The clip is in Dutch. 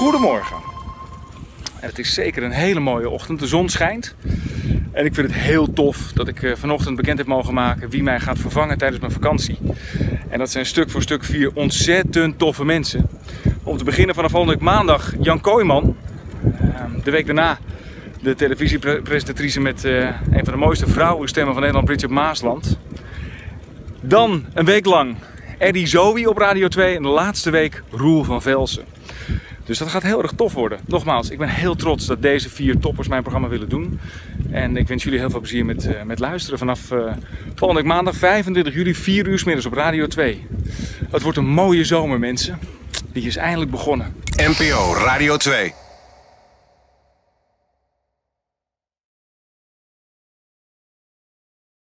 Goedemorgen. En het is zeker een hele mooie ochtend. De zon schijnt. En ik vind het heel tof dat ik eh, vanochtend bekend heb mogen maken wie mij gaat vervangen tijdens mijn vakantie. En dat zijn stuk voor stuk vier ontzettend toffe mensen. Om te beginnen vanaf volgende week maandag Jan Kooijman. Ehm, De week daarna de televisiepresentatrice met eh, een van de mooiste vrouwenstemmen van Nederland, Bridget Maasland. Dan een week lang Eddie Zoe op Radio 2 en de laatste week Roel van Velsen. Dus dat gaat heel erg tof worden. Nogmaals, ik ben heel trots dat deze vier toppers mijn programma willen doen. En ik wens jullie heel veel plezier met, eh, met luisteren vanaf eh, volgende maandag 25 juli, 4 uur 's middags op Radio 2. Het wordt een mooie zomer mensen. Die is eindelijk begonnen. NPO Radio 2.